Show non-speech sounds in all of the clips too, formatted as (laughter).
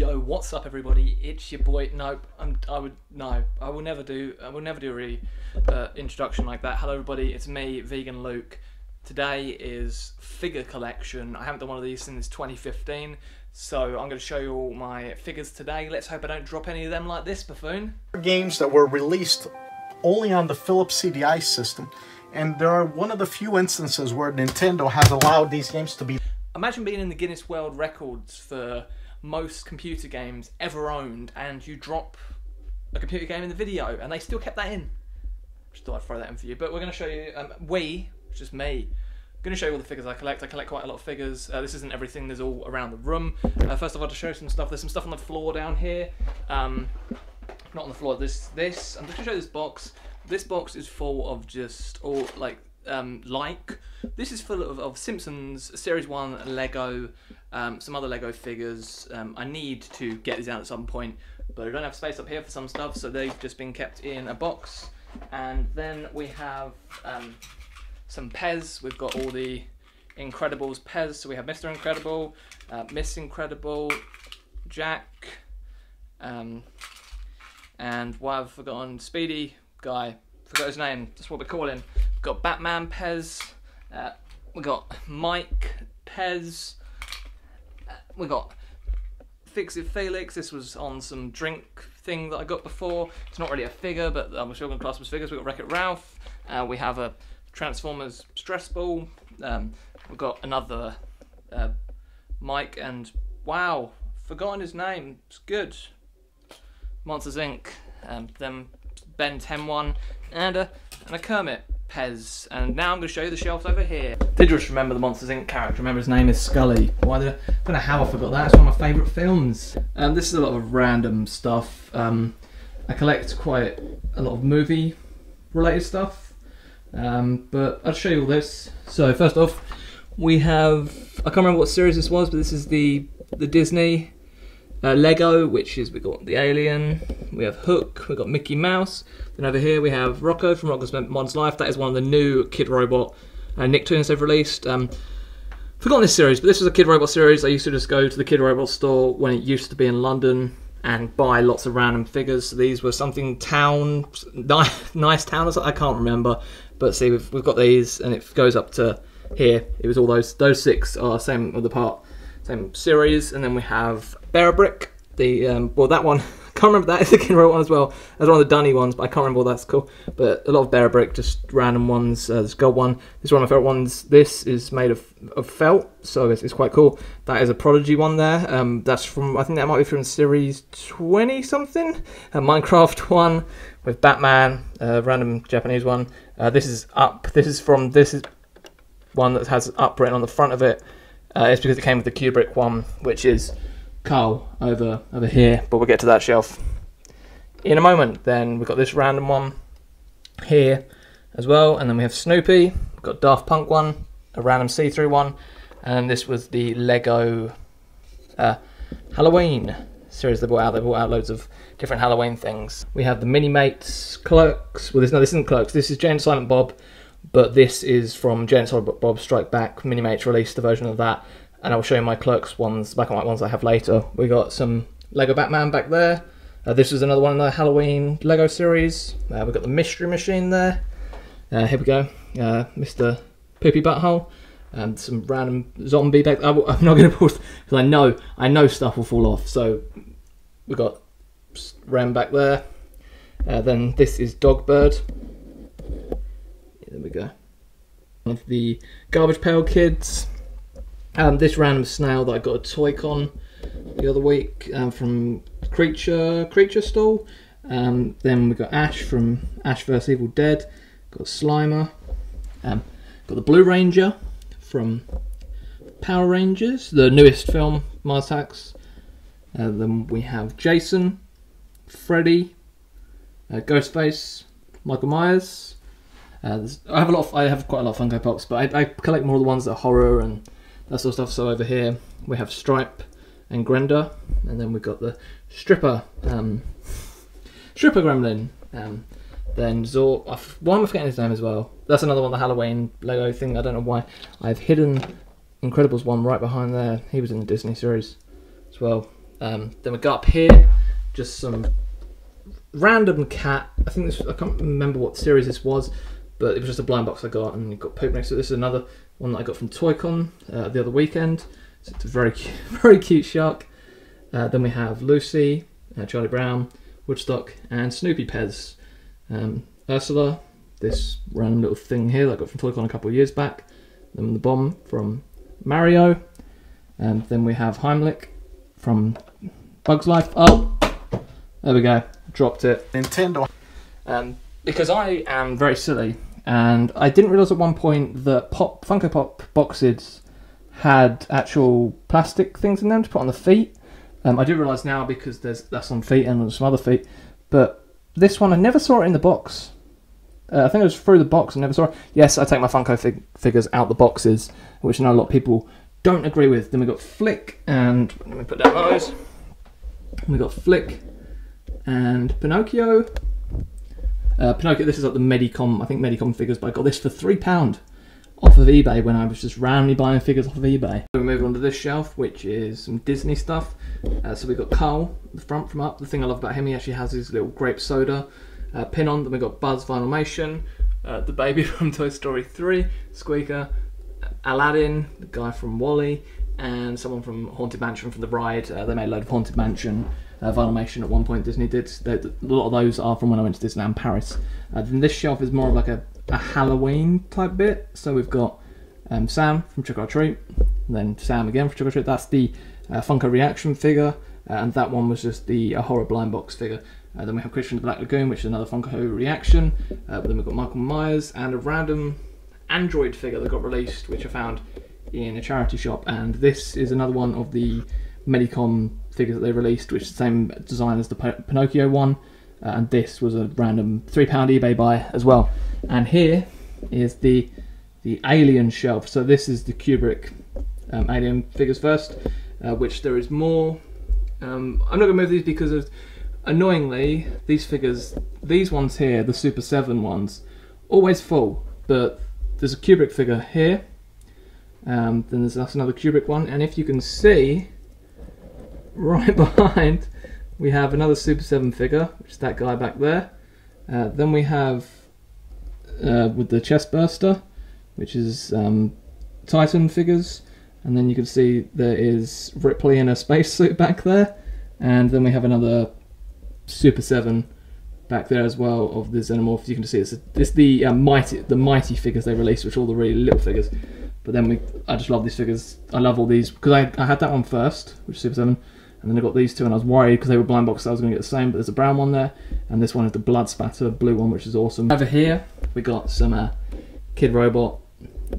Yo, what's up, everybody? It's your boy. Nope, I'm, I would no, I will never do. I will never do a re uh, introduction like that. Hello, everybody. It's me, Vegan Luke. Today is figure collection. I haven't done one of these since 2015, so I'm going to show you all my figures today. Let's hope I don't drop any of them like this buffoon. games that were released only on the Philips CDI system, and there are one of the few instances where Nintendo has allowed these games to be. Imagine being in the Guinness World Records for most computer games ever owned, and you drop a computer game in the video, and they still kept that in. Just thought I'd throw that in for you. But we're going to show you, um, we, which is me, I'm going to show you all the figures I collect. I collect quite a lot of figures. Uh, this isn't everything. There's all around the room. Uh, first of all, to show you some stuff. There's some stuff on the floor down here. Um, not on the floor. This, this. I'm just going to show you this box. This box is full of just all like um, like. This is full of, of Simpsons Series 1 Lego, um, some other Lego figures. Um, I need to get these out at some point, but I don't have space up here for some stuff, so they've just been kept in a box. And then we have um, some Pez. We've got all the Incredibles Pez. So we have Mr. Incredible, uh, Miss Incredible, Jack, um, and what I've forgotten, Speedy guy. Forgot his name. That's what we're calling. We've got Batman Pez. Uh, we got Mike Pez. Uh, we got Fix It Felix. This was on some drink thing that I got before. It's not really a figure, but I'm sure going to class them figures. We've got Wreck It Ralph. Uh, we have a Transformers stress ball. Um, we've got another uh, Mike and wow, forgotten his name. It's good. Monsters Inc. Um, then Ben 10 one and a and a Kermit Pez. And now I'm going to show you the shelves over here. Did you just remember the Monsters Inc. character? Remember his name is Scully. Why I, I don't know how I forgot that. It's one of my favourite films. Um, this is a lot of random stuff. Um, I collect quite a lot of movie related stuff. Um, but I'll show you all this. So first off, we have I can't remember what series this was, but this is the the Disney uh, Lego, which is we got the Alien, we have Hook, we got Mickey Mouse. Then over here we have Rocko from Rocko's Modern Life. That is one of the new Kidrobot uh, Nicktoons they've released. Um, forgotten this series, but this was a Kidrobot series. I used to just go to the Kidrobot store when it used to be in London and buy lots of random figures. So these were something town, (laughs) nice town or something. I can't remember, but see we've we've got these, and it goes up to here. It was all those those six are same of the part, same series, and then we have Bearabrick. The um, well that one. (laughs) I can't remember that is Kidrobot one as well. That's one of the Dunny ones, but I can't remember what that's called. But a lot of Bearabrick, just random ones. Uh, this gold one. This is one of my favorite ones. This is made of, of felt, so it's, it's quite cool. That is a Prodigy one there. Um, that's from I think that might be from series twenty something. A Minecraft (laughs) one with Batman, uh, random Japanese one. Uh, this is up. This is from this is one that has up written on the front of it. Uh, it's because it came with the Kubrick one, which is Carl over over here. But we'll get to that shelf in a moment. Then we've got this random one here as well, and then we have Snoopy. We've got Daft Punk one, a random see-through one, and this was the Lego uh, Halloween series they brought out. They brought out loads of different Halloween things. We have the Mini Mates clerks. Well, this no, this isn't clerks. This is Jay and Silent Bob, but this is from Jay and Silent Bob Strike Back. Mini Mates released a version of that, and I'll show you my clerks ones, black and white ones I have later. We got some Lego Batman back there. Uh, this is another one in the Halloween Lego series. Uh, we've got the Mystery Machine there. Uh, here we go, uh, Mr. Poopy Butthole, and some random zombie back. I, am not going to pause because I know I know stuff will fall off. So we got Ram back there. Uh, then this is Dogbird. Yeah, there we go. One of the Garbage Pail Kids. Um, this random snail that I got a toy con the other week um, from Creature Creature Stall. Um, then we got Ash from Ash vs Evil Dead. Got Slimer. Um, got the Blue Ranger from Power Rangers, the newest film, Mars Attacks. Uh, then we have Jason, Freddy, uh, Ghostface, Michael Myers. Uh, I have a lot. Of, I have quite a lot of Funko Pops, but I, I, collect more of the ones that are horror and that sort of stuff. So over here we have Stripe and Grenda, and then we've got the stripper, um, stripper gremlin. Um, then Zor. Why am I forgetting his name as well? That's another one, the Halloween Lego thing. I don't know why. I've hidden Incredibles one right behind there. He was in the Disney series as well. Um, then we go up here, just some random cat. I think this I can't remember what series this was, but it was just a blind box I got, and got Poop next to it. This is another one that I got from Toycon uh, the other weekend. So it's a very cute, (laughs) very cute shark. Uh, then we have Lucy, uh, Charlie Brown, Woodstock, and Snoopy Pez. Um, Ursula, this random little thing here that I got from Toycon a couple of years back. Then the bomb from Mario. And then we have Heimlich from Bugs Life. Oh, there we go. Dropped it. Nintendo Um, because I am very silly, and I didn't realise at one point that Pop Funko Pop boxes had actual plastic things in them to put on the feet. Um, I do realise now because there's that's on feet and on some other feet, but this one I never saw it in the box. Uh, I think it was through the box. I never saw it. Yes, I take my Funko fig- figures out the boxes, which I know a lot of people don't agree with. Then we got Flick and let me put down those. We got Flick and Pinocchio. Uh, Pinocchio, this is like the Medicom, I think Medicom figures, but I got this for three pound off of eBay when I was just randomly buying figures off of eBay. So We move on to this shelf, which is some Disney stuff. Uh, so we got Carl, the front from up. The thing I love about him, he actually has his little grape soda uh, pin on. Then we got Buzz Vinylmation, uh, the baby (laughs) from Toy Story 3, Squeaker, Aladdin, the guy from WALL-E, and someone from Haunted Mansion from The Bride. Uh, they made a load of Haunted Mansion uh, Vinylmation at one point. Disney did. A lot of those are from when I went to Disneyland Paris. Uh, then this shelf is more of like a, a Halloween type bit. So we've got um, Sam from Trick or Treat, then Sam again from Trick or Treat. That's the uh, Funko Reaction figure, uh, and that one was just the horror blind box figure. Uh, then we have Christian the Black Lagoon, which is another Funko Reaction. Uh, but then we've got Michael Myers and a random Android figure that got released, which I found in a charity shop. And this is another one of the Medicom figures that they released, which is the same design as the Pin- Pinocchio one. Uh, and this was a random three pound eBay buy as well. And here is the the Alien shelf. So this is the Kubrick um, Alien figures first, uh, which there is more. Um, I'm not gonna move these because of, annoyingly these figures, these ones here, the Super Seven ones, always full. But there's a Kubrick figure here. Um, then there's that's another Kubrick one, and if you can see, right (laughs) behind, we have another Super 7 figure, which is that guy back there. Uh, then we have uh, with the chest burster, which is um, Titan figures, and then you can see there is Ripley in a (laughs) spacesuit back there, and then we have another Super 7 back there as well of the Xenomorphs. You can see it's, it's the uh, mighty the mighty figures they released, which are all the really little figures. But then we, I just love these figures. I love all these because I, I had that one first, which is Super Seven, and then I got these two, and I was worried because they were blind boxes. I was going to get the same, but there's a brown one there, and this one is the blood spatter blue one, which is awesome. Over here we got some uh, Kidrobot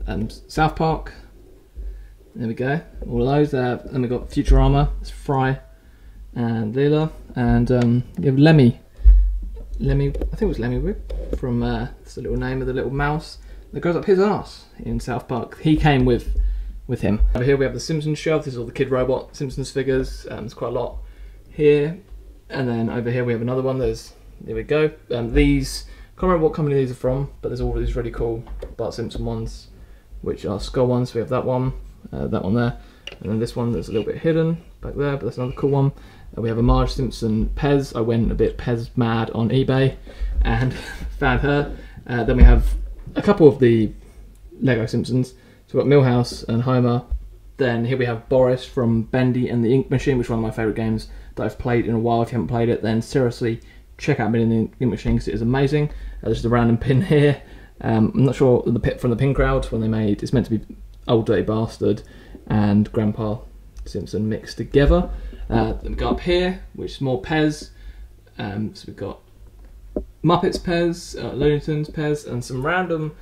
and South Park. There we go, all of those. Uh, then we got Futurama, it's Fry and Leela, and um, you have Lemmy. Lemmy, I think it was Lemmy Wig from uh, the little name of the little mouse that goes up his ass in South Park. He came with with him. Over here we have the Simpsons shelf. This is all the Kidrobot Simpsons figures. Um, there's quite a lot here, and then over here we have another one. There's there we go. Um, these can't remember what company these are from, but there's all these really cool Bart Simpson ones, which are skull ones. We have that one, uh, that one there, and then this one that's a little bit hidden back there, but that's another cool one. Uh, we have a Marge Simpson Pez. I went a bit Pez mad on eBay and (laughs) found her. Uh, then we have a couple of the Lego Simpsons. So we've got Milhouse and Homer. Then here we have Boris from Bendy and the Ink Machine, which is one of my favourite games that I've played in a while. If you haven't played it, then seriously check out Bendy and the Ink Machine because it is amazing. Uh, there's just a random pin (laughs) here. Um, I'm not sure the pit from the pin crowd when they made it's meant to be Old Dirty Bastard and Grandpa Simpson mixed together. Uh, then we go up here, which is more Pez. Um, so we've got Muppets Pez, uh, Looney Tunes Pez, and some random,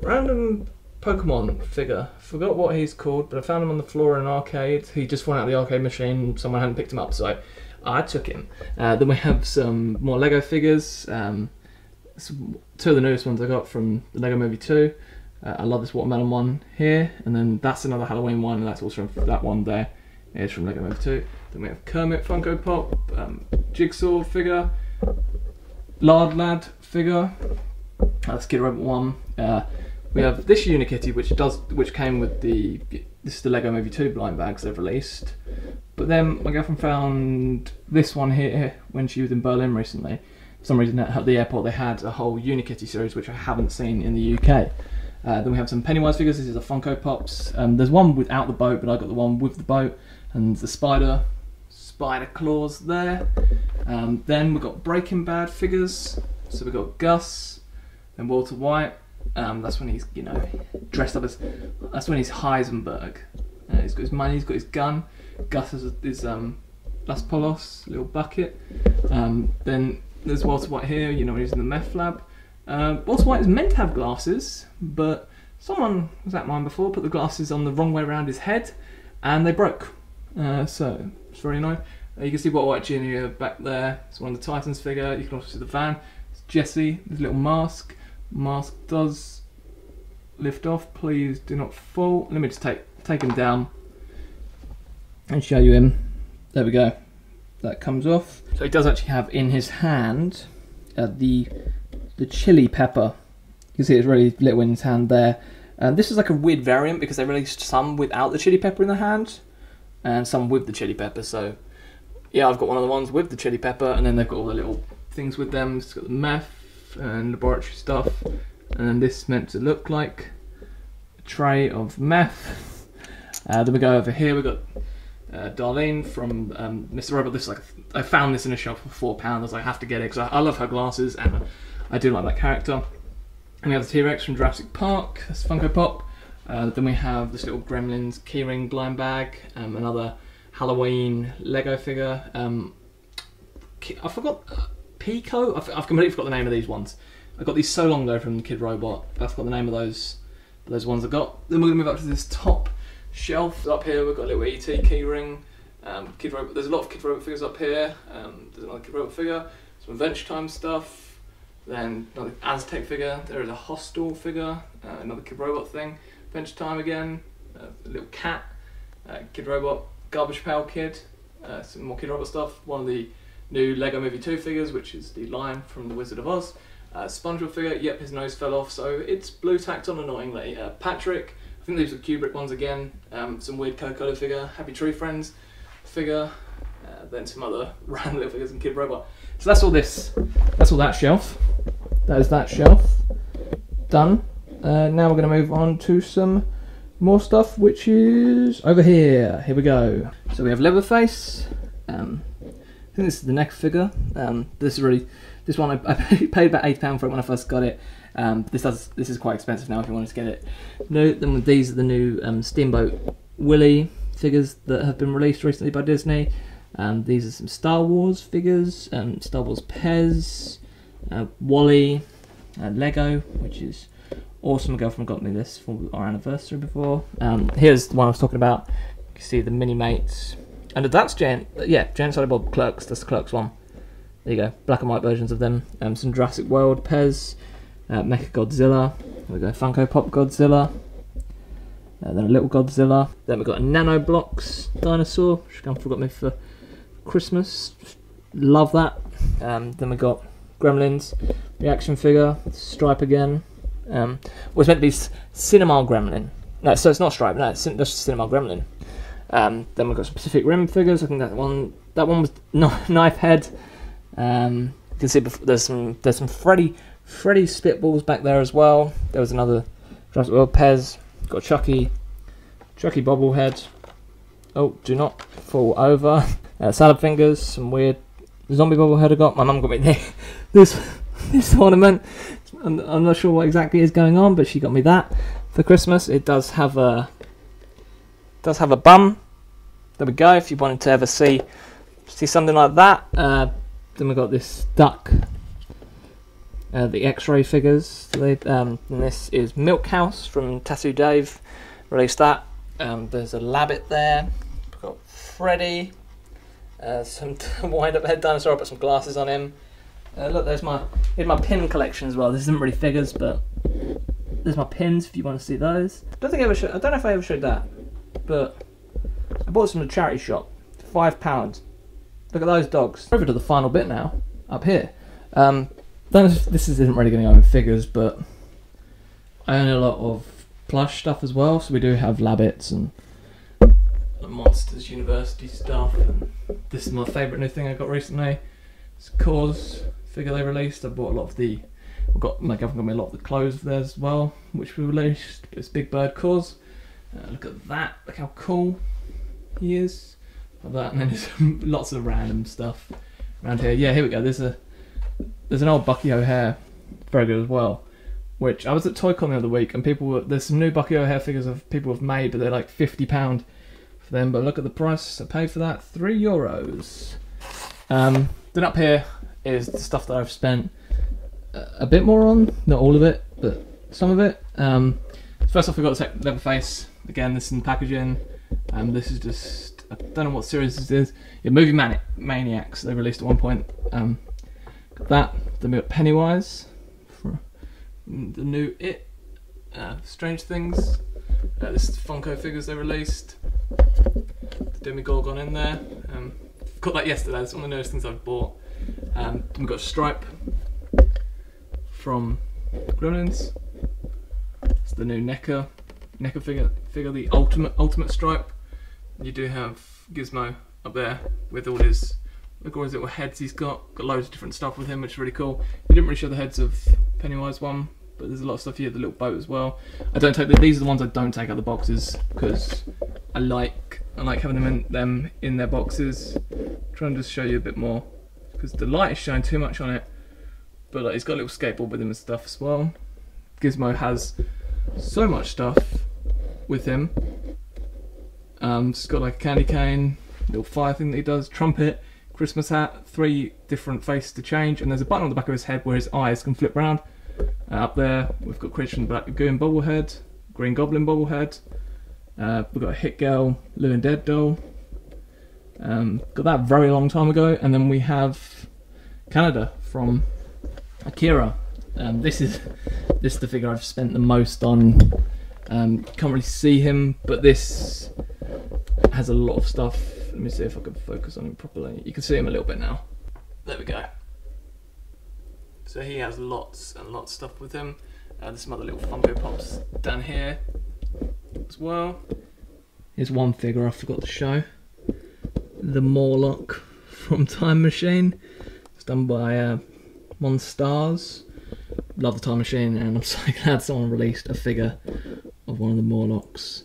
random Pokemon figure. Forgot what he's called, but I found him on the floor in an arcade. He just went out of the arcade machine. Someone hadn't picked him up, so I took him. Uh, then we have some more Lego figures. Um, two of the newest ones I got from the Lego Movie 2. Uh, I love this watermelon one here, and then that's another Halloween one, and that's also from that one there. It's from Lego Movie 2. Then we have Kermit Funko Pop, um, Jigsaw figure, Lard Lad figure. That's Kidrobot one. Uh, we have this Unikitty, which does, which came with the this is the Lego Movie 2 blind bags they've released. But then my girlfriend found this one here when she was in Berlin recently. For some reason at the airport they had a whole Unikitty series which I haven't seen in the UK. Uh, then we have some Pennywise figures. This is a Funko Pops. Um, there's one without the boat, but I got the one with the boat, and the spider, spider claws there. Um, then we've got Breaking Bad figures. So we've got Gus, and Walter White. Um, that's when he's you know dressed up as. That's when he's Heisenberg. Uh, he's got his money. He's got his gun. Gus is, is um, Los Pollos, little bucket. Um, then there's Walter White here. You know he's in the meth lab. Um, Walter White is meant to have glasses, but someone was at mine before put the glasses on the wrong way around his head, and they broke. Uh, so it's very annoying. Uh, you can see Walter White Jr. back there. It's one of the Titans figure. You can also see the van. It's Jesse. His little mask. Mask does lift off. Please do not fall. Let me just take take him down and show you him. There we go. That comes off. So he does actually have in his hand uh, the the chili pepper. You can see it's really little in his hand there. And this is like a weird variant because they released some without the chili pepper in the hand and some with the chili pepper. So yeah, I've got one of the ones with the chili pepper, and then they've got all the little things with them. It's got the meth and laboratory stuff, and then this meant to look like a tray of meth. Uh, then we go over here. We've got uh, Darlene from um, Mr. Robot. This is like I found this in a shop for four pounds. I have to get it because I, I love her glasses and I do like that character. And we have the T Rex from Jurassic Park. That's Funko Pop. Uh, then we have this little Gremlins keyring blind bag. Um, another Halloween Lego figure. Um, I forgot Pico. I've, I've completely forgot the name of these ones. I got these so long ago from Kidrobot. I forgot the name of those those ones I got. Then we're gonna move up to this top shelf up here. We've got a little ET keyring. Um, Kidrobot. There's a lot of Kidrobot figures up here. Um, there's another Kidrobot figure. Some Adventure Time stuff. Then another Aztec figure. There is a Hostel figure. Uh, another Kidrobot thing. Adventure Time again. Uh, a little cat. Uh, Kidrobot. Garbage Pail Kid. Uh, some more Kidrobot stuff. One of the new Lego Movie 2 figures, which is the lion from The Wizard of Oz. Uh, SpongeBob figure, yep, his nose fell off, so it's blue tacked on annoyingly. Uh, Patrick, I think these are Kubrick ones again. Um, some weird Coca-Cola figure, Happy Tree Friends figure, uh, then some other (laughs) random little figures and Kidrobot. So that's all this. That's all that shelf. That is that shelf. Done. Uh, now we're going to move on to some more stuff, which is over here. Here we go. So we have Leatherface. Um, think this is the next figure. Um, this is really this one I, (laughs) I paid about eight pound for it when I first got it. Um, this does this is quite expensive now if you wanted to get it. No, then these are the new um, Steamboat Willie figures that have been released recently by Disney. Um, these are some Star Wars figures, um, Star Wars Pez, uh, WALL-E, uh, Lego, which is awesome. My girlfriend got me this for our anniversary before. Um, here's the one I was talking about. You can see the mini mates, and that's Jan. Yeah, Jan Bob Clerks. That's the Clerks one. There you go, black and white versions of them. Um, some Jurassic World Pez, uh, Mecha Godzilla. There we go, Funko Pop Godzilla. Uh, then a little Godzilla. Then we've got a Nano Blocks dinosaur, which I forgot me for Christmas. Love that. Um, then we got Gremlins, the action figure, Stripe again. Um, was meant to be Cinema Gremlin. No, so it's not Stripe. No, it's just Cinema Gremlin. Um, then we've got some Pacific Rim figures. I think that one that one was (laughs) Knife Head. Um, you can see there's some there's some Freddy Freddy spitballs back there as well. There was another Jurassic World Pez. Got Chucky, Chucky bobblehead. Oh, do not fall over. (laughs) Uh, salad fingers, some weird zombie bobblehead I got. My mum got me (laughs) this this ornament. I'm, I'm not sure what exactly is going on, but she got me that for Christmas. It does have a does have a bum. There we go. If you wanted to ever see see something like that, uh, then we got this duck. Uh, the X-ray figures. Um, and this is Milk House from Tattoo Dave. Released that. Um, there's a Labbit there. We've got Freddy. Uh, some (laughs) wind-up head dinosaur. I put some glasses on him. Uh, look, there's my here's my pin collection as well. This isn't really figures, but there's my pins if you want to see those. I don't think I ever showed, I don't know if I ever showed that, but I bought some at a charity shop. Five pounds. Look at those dogs. Over to the final bit now, up here. Um, this isn't really going to go in figures, but I own a lot of plush stuff as well. So we do have Labbits and Monsters University stuff. And this is my favourite new thing I got recently. It's KAWS figure they released. I bought a lot of the. I've got my girlfriend got me a lot of the clothes there as well, which we released. It's Big Bird KAWS. Uh, look at that! Look how cool he is. Like that, and then there's (laughs) lots of random stuff around here. Yeah, here we go. There's a there's an old Bucky O'Hare, very good as well. Which I was at ToyCon the other week, and people were there's some new Bucky O'Hare figures of people have made, but they're like fifty pound for them. But look at the price I paid for that, three euros. Um, then up here is the stuff that I've spent a, a bit more on, not all of it, but some of it. Um, first off, we got the Leatherface. Again, this is in packaging. Um, this is just I don't know what series this is. Yeah, Movie Mani- Maniacs. They released at one point. Um, got that. Then we got Pennywise. For the new It. Uh, Stranger Things. Uh, this is the Funko figures they released. The Demogorgon in there. Um, got that yesterday. It's one of the newest things I've bought. Um, then we got Stripe from Gremlins. It's the new NECA NECA figure, figure the ultimate ultimate Stripe. You do have Gizmo up there with all his look all his little heads he's got. Got loads of different stuff with him, which is really cool. We didn't really show the heads of Pennywise one, but there's a lot of stuff here. The little boat as well. I don't take the, these are the ones I don't take out the boxes because I like I like having them in them in their boxes. Trying to just show you a bit more because the light is showing too much on it. But like, it's got a little skateboard with him and stuff as well. Gizmo has so much stuff with him. Um, it's got like a candy cane, little fire thing that he does, trumpet, Christmas hat, three different faces to change, and there's a button on the back of his head where his eyes can flip round. Uh, up there, we've got Christian Black Lagoon bobblehead, Green Goblin bobblehead. Uh, we've got a Hit Girl Living Dead doll. Um, got that very long time ago, and then we have Kaneda from Akira. Um, this is this is the figure I've spent the most on. Um, can't really see him, but this has a lot of stuff. Let me see if I can focus on him properly. You can see him a little bit now. There we go. So he has lots and lots of stuff with him. Uh, there's some other little Funko Pops down here as well. Here's one figure I forgot to show. The Morlock from (laughs) Time Machine. It's done by uh, Monstars. Love the Time Machine, and I'm (laughs) so glad someone released a figure of one of the Morlocks.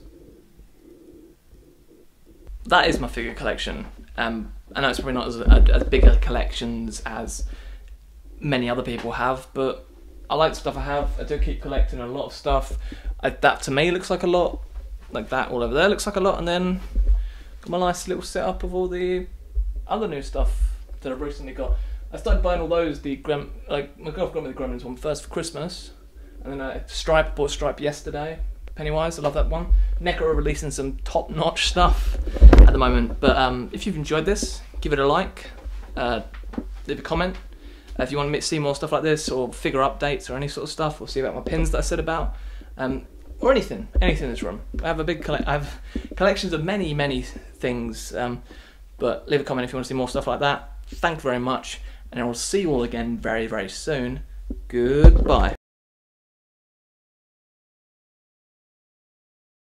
That is my figure collection. Um, I know it's probably not as, as big a collections as many other people have, but I like the stuff I have. I do keep collecting a lot of stuff. I, that to me looks like a lot. Like that all over there looks like a lot, and then got my nice little setup of all the other new stuff that I've recently got. I started buying all those. The Grem, like my girlfriend got me the Gremlins one first for Christmas, and then I Stripe bought Stripe yesterday. Pennywise, I love that one. NECA are releasing some top-notch stuff at the moment. But um, if you've enjoyed this, give it a like, uh, leave a comment. Uh, if you want to see more stuff like this, or figure updates, or any sort of stuff, or see about my pins that I said about, um, or anything, anything in this room. I have a big colle- I have collections of many, many things. Um, but leave a comment if you want to see more stuff like that. Thank you very much, and I will see you all again very, very soon. Goodbye.